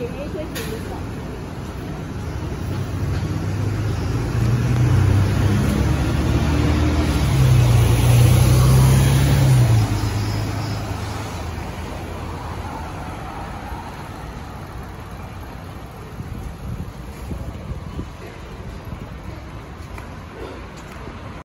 给您一些提示词。